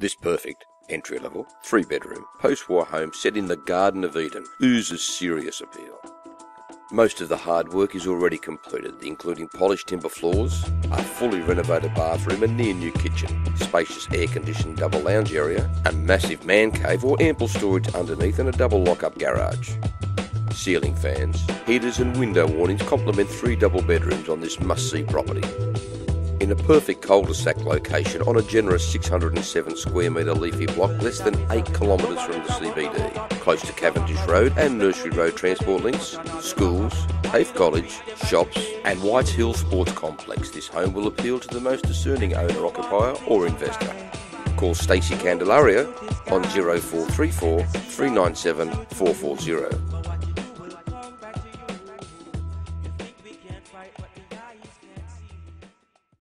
This perfect, entry level, three bedroom, post war home set in the Garden of Eden oozes serious appeal. Most of the hard work is already completed, including polished timber floors, a fully renovated bathroom and near new kitchen, spacious air conditioned double lounge area, a massive man cave or ample storage underneath and a double lock up garage. Ceiling fans, heaters and window awnings complement three double bedrooms on this must see property. In a perfect cul-de-sac location on a generous 607 square metre leafy block less than 8 kilometres from the CBD, close to Cavendish Road and Nursery Road transport links, schools, TAFE College, shops and Whites Hill Sports Complex, this home will appeal to the most discerning owner-occupier or investor. Call Stacy Candelaria on 0434 397 440.